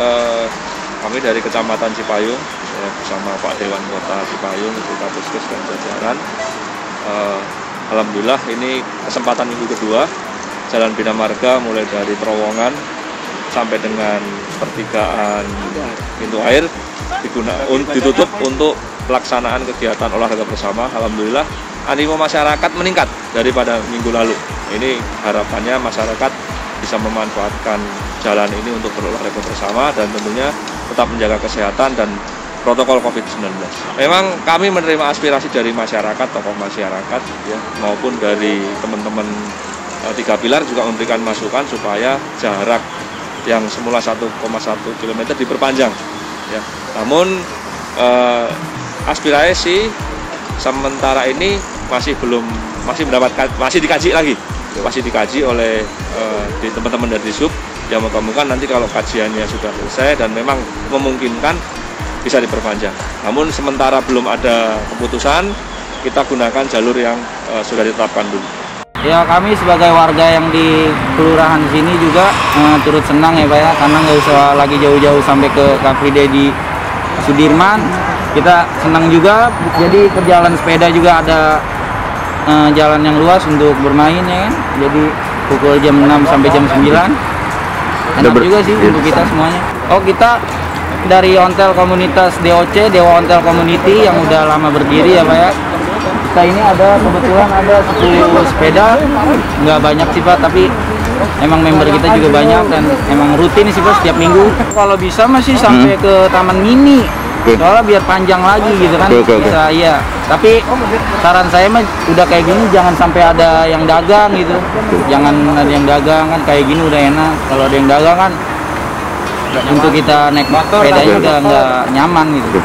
eh, kami dari Kecamatan Cipayung ya, bersama Pak Dewan Kota Cipayung, Ibu Kapuskes dan jajaran. eh, Alhamdulillah ini kesempatan minggu kedua Jalan Bina Marga mulai dari terowongan sampai dengan pertigaan pintu air diguna, un- ditutup untuk pelaksanaan kegiatan olahraga bersama. Alhamdulillah animo masyarakat meningkat daripada minggu lalu. Ini harapannya masyarakat bisa memanfaatkan jalan ini untuk berolahraga bersama dan tentunya tetap menjaga kesehatan dan protokol COVID-19. Memang kami menerima aspirasi dari masyarakat, tokoh masyarakat ya maupun dari teman-teman eh, tiga pilar juga memberikan masukan supaya jarak yang semula 1,1 km diperpanjang ya. Namun eh, aspirasi sementara ini masih belum masih mendapatkan masih dikaji lagi masih dikaji oleh eh, di teman-teman dari sub yang moga-moga nanti kalau kajiannya sudah selesai dan memang memungkinkan bisa diperpanjang. Namun sementara belum ada keputusan kita gunakan jalur yang eh, sudah ditetapkan dulu. Ya kami sebagai warga yang di kelurahan sini juga eh, turut senang ya Pak ya karena nggak usah lagi jauh-jauh sampai ke Day di Sudirman. Kita senang juga jadi perjalanan sepeda juga ada eh, jalan yang luas untuk bermain ya kan. Jadi pukul jam 6 sampai jam 9. Enak juga sih iya. untuk kita semuanya. Oh kita dari Ontel Komunitas DOC, Dewa Ontel Community yang udah lama berdiri ya Pak ya kita ini ada kebetulan ada 10 sepeda nggak banyak sih pak tapi emang member kita juga banyak dan emang rutin sih pak setiap minggu kalau bisa masih sampai ke taman mini Oke. soalnya biar panjang lagi gitu kan. Oke, oke, oke. bisa iya. Tapi saran saya mah udah kayak gini jangan sampai ada yang dagang gitu. Jangan ada yang dagang kan kayak gini udah enak. Kalau ada yang dagang kan untuk kita naik sepedanya udah nggak nyaman gitu